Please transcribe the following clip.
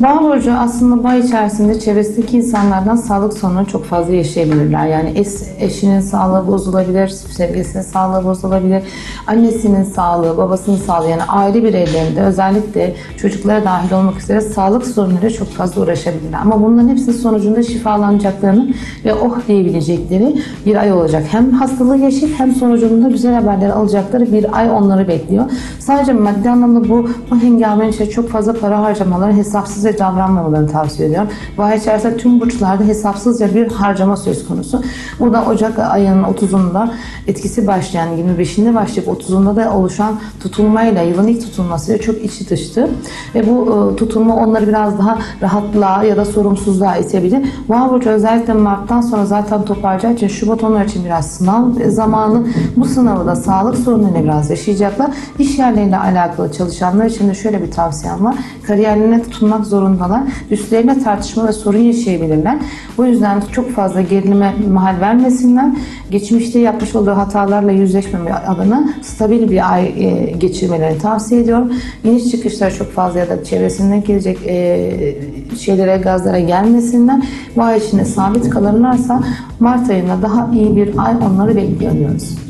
Boğa burcu aslında ay içerisinde çevresindeki insanlardan sağlık sorununu çok fazla yaşayabilirler. Yani es, eşinin sağlığı bozulabilir, sevgilisinin sağlığı bozulabilir, annesinin sağlığı, babasının sağlığı yani aile bireylerinde özellikle çocuklara dahil olmak üzere sağlık sorunları çok fazla uğraşabilirler. Ama bunların hepsinin sonucunda şifalanacaklarını ve oh diyebilecekleri bir ay olacak. Hem hastalığı yaşayıp hem sonucunda güzel haberler alacakları bir ay onları bekliyor. Sadece maddi anlamda bu, bu hengamenin içinde çok fazla para harcamaları, hesapsızca davranmamalarını tavsiye ediyorum. Bu ay içerisinde tüm burçlarda hesapsızca bir harcama söz konusu. Bu da Ocak ayının 30'unda etkisi başlayan 25'inde başlayıp 30'unda da oluşan tutulmayla, yılın ilk tutulmasıyla çok içi dıştı. Ve bu e, tutulma onları biraz daha rahatlığa ya da sorumsuzluğa itebilir. Boğa burcu özellikle Mart'tan sonra zaten toparlayacağı için Şubat onlar için biraz sınav zamanı. Bu sınavı da sağlık sorunlarıyla biraz yaşayacaklar. İş yerleriyle alakalı çalışanlar için de şöyle bir tavsiyem var. Kariyerlerine tutunmak zorundalar. Üstlerine tartışma ve sorun yaşayabilirler. Bu yüzden çok fazla gerilime mahal vermesinler. Geçmişte yapmış olduğu hatalarla yüzleşmeme adına stabil bir ay e, geçirmelerini tavsiye ediyorum. İniş çıkışlar çok fazla ya da çevresinden gelecek e, şeylere, gazlara gelmesinler. Bu ay içinde sabit kalırlarsa Mart ayında daha iyi bir ay onları bekliyor diyoruz.